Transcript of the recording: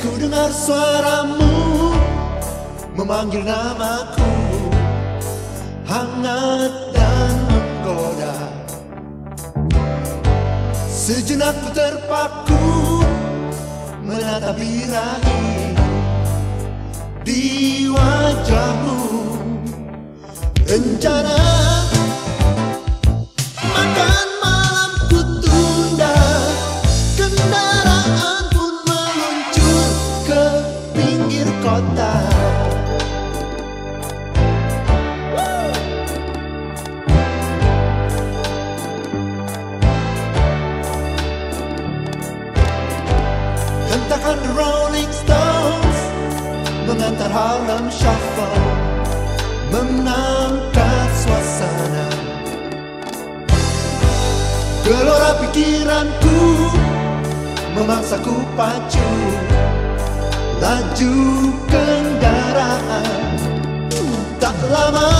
Ku dengar suaramu. Memanggil namaku Hangat dan menggoda. Sejenak ku terpaku Menatap birahi Di wajahmu. Rencana Harlem Shuffle Mengangkat suasana. Gelora pikiranku Memaksaku pacu. Laju kendaraan Tak lama